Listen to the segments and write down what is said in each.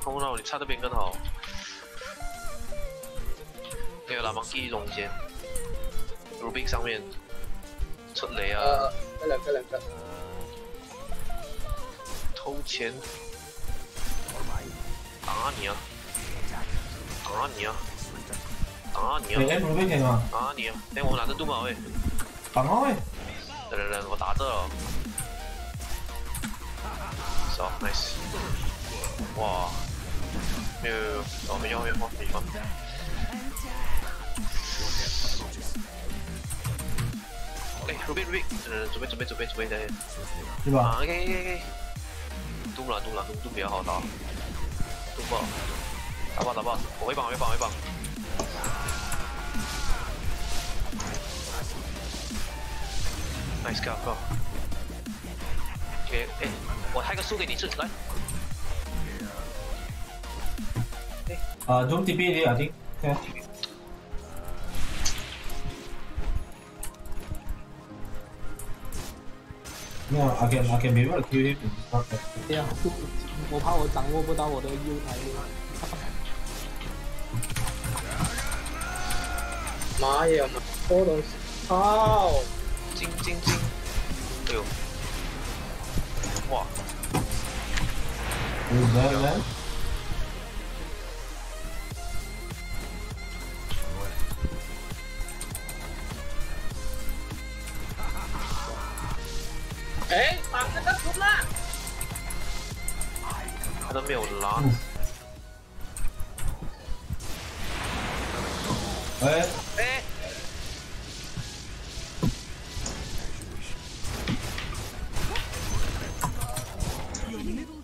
看不到你插这边更好。那个蓝芒机中间，Rubik 上面出雷啊！呃，这两个两个。偷钱！打你啊！打你啊！打你啊！哎，Rubik 可以吗？打你啊！哎，我拿着杜马喂。打吗喂？等等等，我打这了。走，nice。哇！没有，哦，没有没有没有没有。哎，Rubik Rubik，呃，准备准备准备准备的。是吧？OK OK OK。杜了杜了杜杜比较好打。杜爆！打爆打爆！我回榜回榜回榜。Nice go go。OK，哎，我开个输给你吃，来。啊，中 T P 了啊！别玩 Q 了，咋的？对呀，我怕我掌握不到我的 U 台。妈呀！偷，操！精精精！六！哇！来来！拉。哎哎！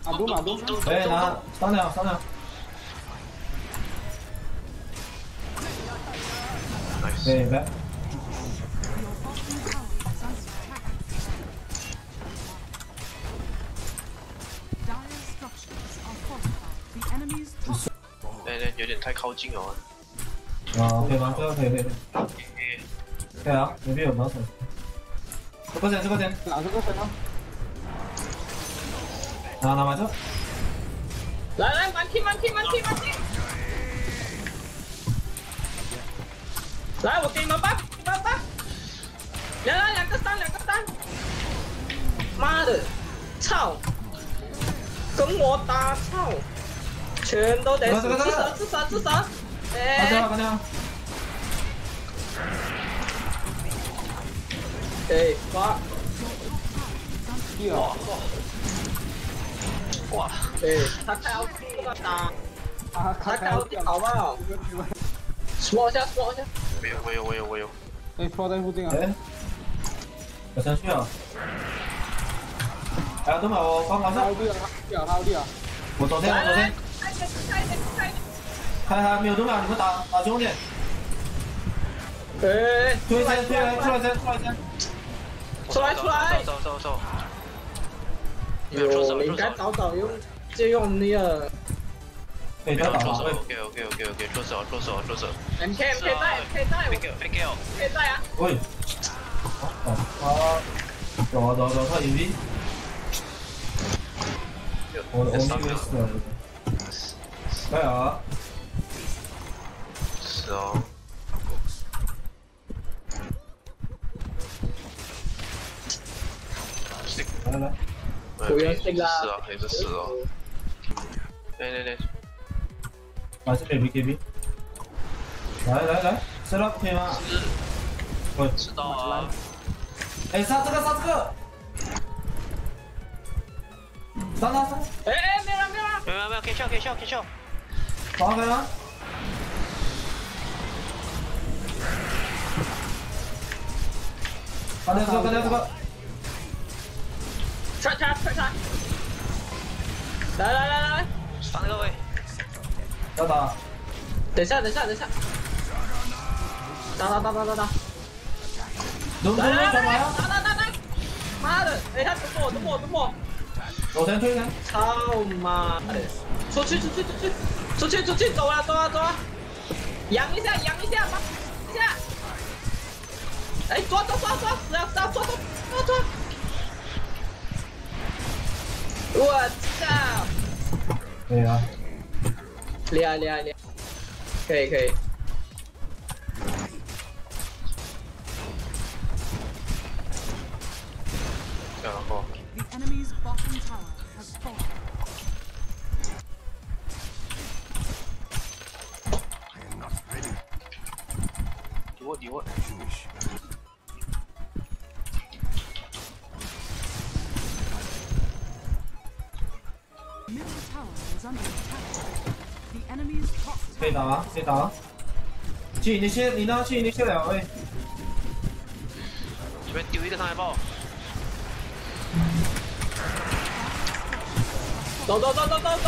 马都马都！哎，拿商量商量。哎，来。有点太靠近了。啊，可以吗？这个可以可以。可以啊，那边有毛虫。这个钱，这个钱，哪这个钱啊？拿拿买这。来来，满踢满踢满踢满踢！来，我给你们搬搬搬！两个两个三两个三！妈的，操！跟我打操！全都得死！自杀自杀自杀！哎！干掉干掉！哎，发！哇！哇！哎，他太好了打！他太好了，好不好？说一下说一下。没有我有我有我有。哎，拖在附近啊！哎，我先去啊！哎，等会我放马上。啊！啊！我昨天我昨天。开开开开！开开没有动了，你们打打兄弟。哎，出来先，出来出来先，出来先。出来出来！走走走。哟，你应该早早用借用那个。对，他打 OK OK OK OK，出手出手出手。MK MK 在 MK 在，FK FK MK 在啊。喂。哦啊，走走走，他隐蔽。我我死了。加油！是哦。来来来。不要这个。是啊，也是是哦。来来来。还是给 B K B。来来来，set up 可以吗？我，知道啊。哎，杀这个杀这个。杀杀杀！哎哎，没了没了。没有没有，可以笑可以笑可以笑。打开了。干掉这个，干掉这个。拆拆拆拆！来来来来，三个位。要打。等一下等一下等一下。打打打打打打。龙龙龙干嘛呀？打打打打！妈的！哎，他突破突破突破！我先推先。操妈的！出去出去出去出去出去走啊走啊走啊！扬一下扬一下，一下！哎，抓抓抓抓死啊死啊抓抓抓抓！我操！可以啊。厉害厉害厉害，可以可以。然后 The enemy's bottom tower has fallen. 你问你问，打啊，可以打啊。去你先，你呢？去你先两位。这边丢一个伤害包，走走走走走走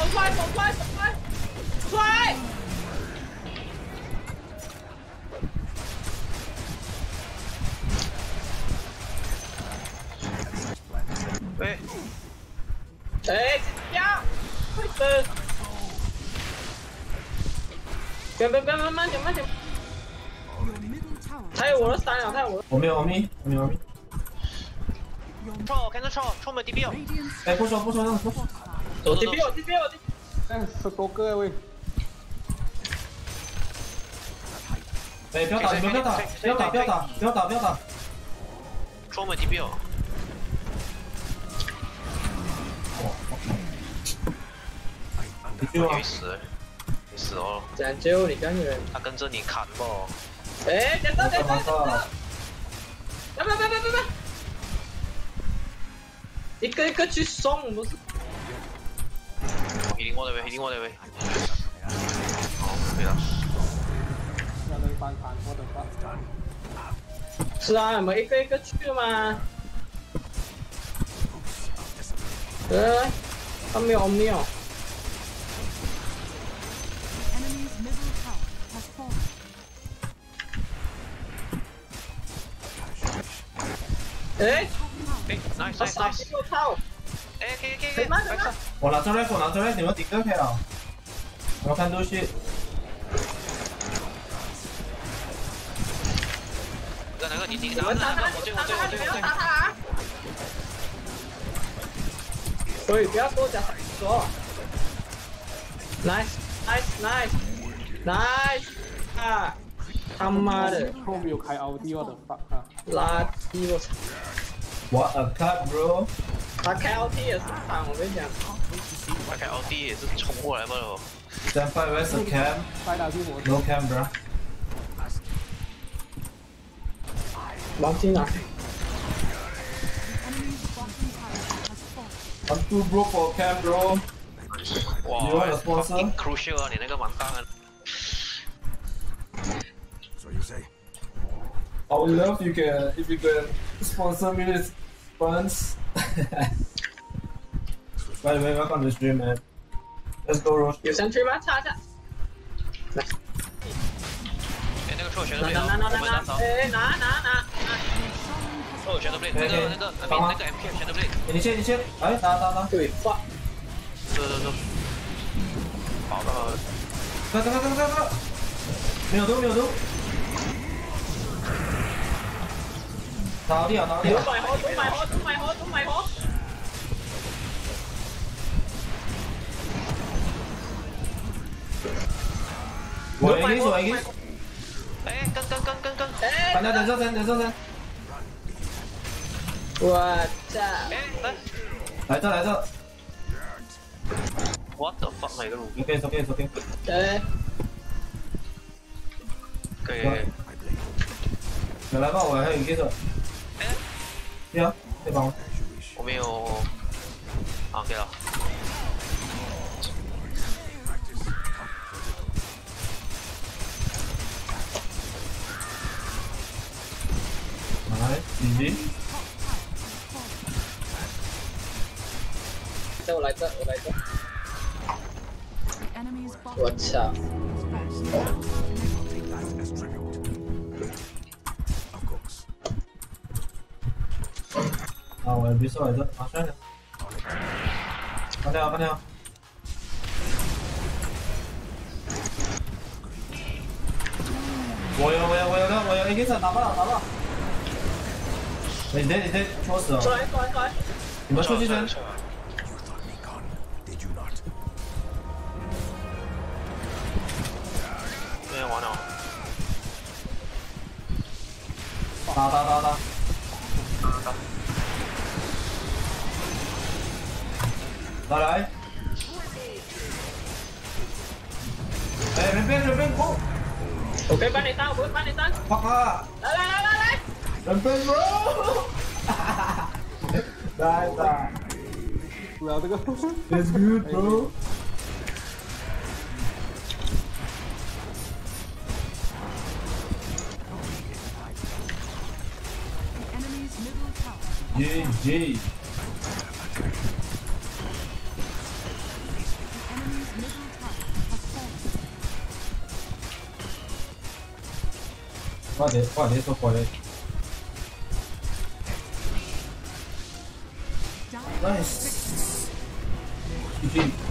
别别别慢慢点慢点.他有我的三了，他有我的。我没有，我没，我没有，我没。Your 超，看着超，出门 DB 哦，radiant 哎，不说不说，让不说。走 DB 我 DB 我 DB。哎，是多个喂，哎，不要打，你们不要打，不要打，不要打，不要打，不要打。出门 DB 哦，你去吗没？死，哦，讲究你跟人。他跟着你砍不？哎，等等等等马等等上。，别别别别别别！一个一个去送，不是？我一定我的位，一定我的位。好，可以了。是啊，我们一个一个去嘛。呃，他没有没有，哎，Top tower 哎，nice 他 nice 傻 nice，逼我操！哎，可以可以可以，可以吗？可以来？我拿着 rifle，拿着 rifle，你们顶个可以了。我看都是。哪个哪个你你，们打他，我这我打他，这我这我这你们要打。他啊！所以不要多讲说。Nice, nice, nice, nice 啊！他妈的，后面有开奥迪，我的发啊！垃圾！我操！What a cut, bro！他开 LT 也是惨，我跟你讲。他开奥迪也是冲过来嘛喽。 Stand five west of cam, 塞打去我 no cam, bro. 王金啊！ The enemy's bottom tower has fallen. I'm too broke for cam, bro. 哇 You want a sponsor? ，fucking crucial 啊，你那个完蛋啊！ I would love you can if you can sponsor me with By the way, welcome to the stream, man. Let's go, 去吗？插一下。哎，那个错选的拿拿拿拿拿我们打！扫。哎，拿拿拿！错选那个那个那个那个 MP 选的不了。你先，你先，哎，打打打，对话。走走走。好的，快快快快快快！没有毒，没有毒。打掉，打掉。都埋河，都埋河，都埋河，都埋河。我 engage，我 engage。哎，跟跟跟跟跟，哎，反正等这先，等这先。我操！哎来来这，来这。，what the fuck 哪个路？OK OK OK。哎，可以可以。你来吧，我还有 engage。哎，对啊，可以帮我。我没有。好，可以了。来，紧急。这我来这，我来这。我操！啊，我别说来这，马上。放掉，放掉。我有，我有，我有个，我有 engage，打吧，打吧。你得，你得，戳死了。来来来！你们出去先。完了。打打打打，打再来。哎，人变人变空，ok ban này tao với ban này tao 啪啊！来来来来来，人变 bro，来来不要这个。，Let's good bro。The enemy's middle tower. GG，快点快点说回来 Dire，nice。GG。